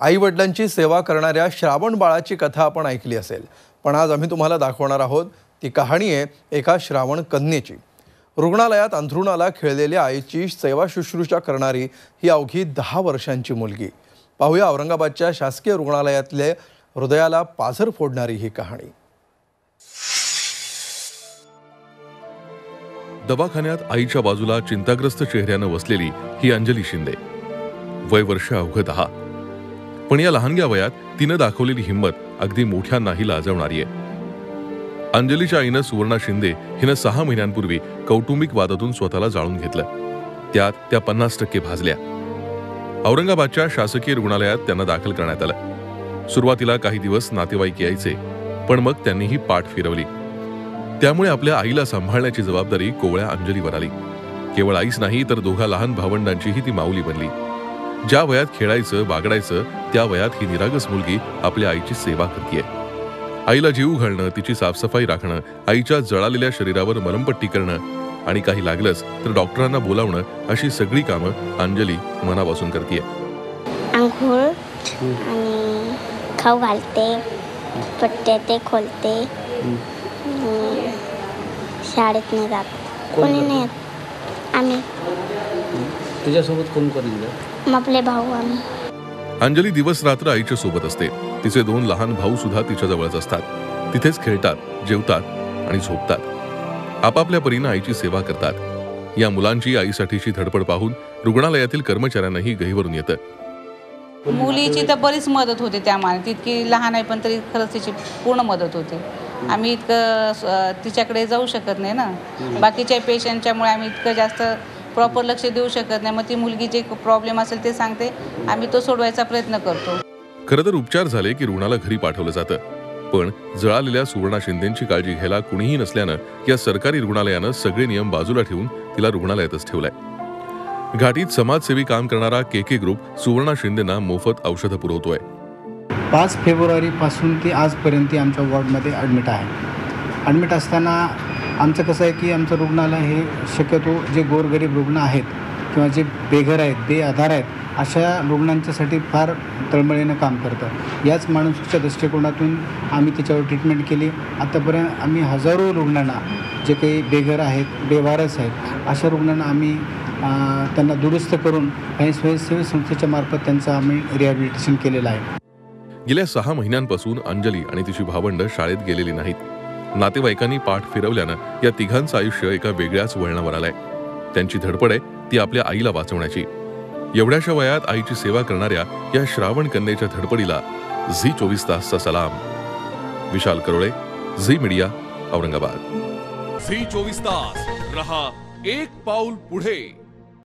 आईवडिलांची सेवा करणाऱ्या श्रावण बाळाची कथा आपण ऐकली असेल. पण आज आम्ही तुम्हाला दाखवणार आहोत ती कहाणी आहे एका श्रावण कन्येची. रुग्णालयात अंथरुणाला खेळलेल्या आईची सेवा शुश्रूषा करणारी ही अवघी दहा वर्षांची मुलगी. पाहूया औरंगाबादच्या शासकीय रुग्णालयातले हृदयाला पाझर फोडणारी ही कहाणी. दवाखान्यात आईच्या बाजूला चिंताग्रस्त चेहऱ्यानं बसलेली ही अंजली शिंदे. वय वर्ष अवघं दहा. पण या लहानग्या वयात तिनं दाखवलेली हिंमत अगदी मोठ्यांनाही लाजवणारी आहे. अंजलीच्या आईनं सुवर्णा शिंदे हिनं सहा महिन्यांपूर्वी कौटुंबिक वादातून स्वतःला जाळून घेतलं. त्यात त्या पन्नास टक्के भाजल्या. औरंगाबादच्या शासकीय रुग्णालयात त्यांना दाखल करण्यात आलं. सुरुवातीला काही दिवस नातेवाईक यायचे पण मग त्यांनीही पाठ फिरवली. त्यामुळे आपल्या आईला सांभाळण्याची जबाबदारी कोवळ्या अंजलीवर आली. केवळ आईच नाही तर दोघा लहान भावंडांचीही ती माऊली बनली. ज्या वयात खेळायचं बागडायचं त्या वयात ही निरागस मुलगी आपल्या आईची सेवा करते आईला जीव घालणं तिची साफसफाई राखणं आईच्या जळालेल्या शरीरावर मलमपट्टी करणं आणि काही लागलंच तर डॉक्टरांना बोलावणं अशी सगळी कामं अंजली मनापासून करते आंघोळ आणि खाऊ घालते पट्टे ते खोलते. आणि शाळेत नाही जात. कोण? नाही आम्ही. तुझ्यासोबत कोण कोण आपले भाऊ आम्ही. अंजली दिवस रात्र आईच्या सोबत असते. तिचे दोन लहान भाऊ सुद्धा तिच्या जवळच असतात. तिथेच खेळतात जेवतात आणि झोपतात. आपापल्या परीनं आईची सेवा करतात. या मुलांची आईसाठीची धडपड पाहून रुग्णालयातील कर्मचाऱ्यांनाही गहीवरून येतं. मुलीची तर बरीच मदत होते त्या माने तितकी लहान आहे पण तरी खरंच तिची पूर्ण मदत होते. आम्ही इतकं तिच्याकडे जाऊ शकत नाही ना. बाकीच्या पेशंटच्यामुळे आम्ही इतकं जास्त प्रॉपर लक्ष देऊ शकत नाही. मग ती मुलगी जे प्रॉब्लेम असेल ते सांगते. आम्ही तो सोडवायचा प्रयत्न करतो. खरं तर उपचार झाले की रुग्णाला घरी पाठवलं जातं. पण जळालेल्या सुवर्णा शिंदेची काळजी घ्यायला कुणीही नसल्यानं या सरकारी रुग्णालयानं सगळे नियम बाजूला ठेवून तिला रुग्णालयातच ठेवलंय. घाटीत समाजसेवी काम करणारा के के ग्रुप सुवर्णा शिंदेना मोफत औषधं पुरवतोय. पाच फेब्रुवारीपासून ती आजपर्यंत आमच्या वॉर्डमध्ये ॲडमिट आहे. ॲडमिट असताना आमचं कसं आहे की आमचं रुग्णालय हे शक्यतो जे गोरगरीब रुग्ण आहेत किंवा जे बेघर आहेत बेआधार आहेत अशा रुग्णांच्यासाठी फार तळमळीनं काम करतं याच माणूसच्या दृष्टिकोनातून आम्ही त्याच्यावर ट्रीटमेंट केली. आतापर्यंत आम्ही हजारो रुग्णांना जे काही बेघर आहेत बेवारस आहेत अशा रुग्णांना आम्ही त्यांना दुरुस्त करून काही स्वयंसेवी संस्थेच्या मार्फत त्यांचं आम्ही रिहॅबिलिटेशन केलेलं आहे. गेल्या सहा महिन्यांपासून अंजली आणि तिची भावंड शाळेत गेलेली नाहीत. नातेवाईकांनी पाठ फिरवल्यानं या तिघांचं आयुष्य एका वेगळ्याच वळणावर आलंय. त्यांची धडपड आहे ती आपल्या आईला वाचवण्याची. एवढ्याशा वयात आईची सेवा करणाऱ्या या श्रावण कन्येच्या धडपडीला झी चोवीस तासचा सलाम. विशाल करोळे झी मीडिया औरंगाबाद. झी चोवीस तास. रहा एक पाऊल पुढे.